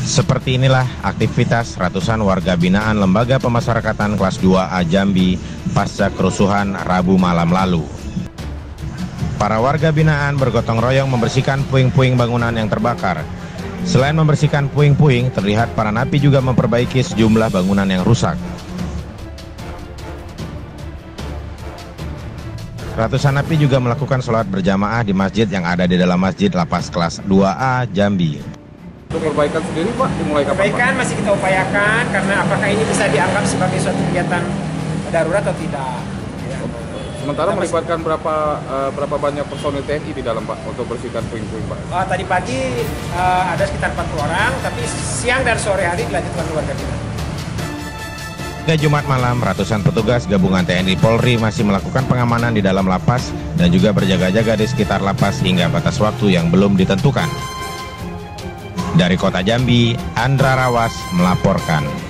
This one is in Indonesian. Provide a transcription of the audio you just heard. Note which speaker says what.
Speaker 1: Seperti inilah aktivitas ratusan warga binaan Lembaga Pemasyarakatan kelas 2A Jambi pasca kerusuhan Rabu malam lalu. Para warga binaan bergotong royong membersihkan puing-puing bangunan yang terbakar. Selain membersihkan puing-puing, terlihat para napi juga memperbaiki sejumlah bangunan yang rusak. Ratusan napi juga melakukan sholat berjamaah di masjid yang ada di dalam masjid lapas kelas 2A Jambi.
Speaker 2: Untuk perbaikan sendiri Pak, dimulai kapan
Speaker 3: Perbaikan masih kita upayakan karena apakah ini bisa dianggap sebagai suatu kegiatan darurat atau tidak. Ya.
Speaker 2: Sementara melibatkan berapa uh, berapa banyak personil TNI di dalam Pak untuk bersihkan puing-puing Pak?
Speaker 3: Uh, tadi pagi uh, ada sekitar 40 orang, tapi siang dan sore hari dilanjutkan keluarga kita.
Speaker 1: Hingga Jumat malam, ratusan petugas gabungan TNI Polri masih melakukan pengamanan di dalam lapas dan juga berjaga-jaga di sekitar lapas hingga batas waktu yang belum ditentukan. Dari kota Jambi, Andra Rawas melaporkan.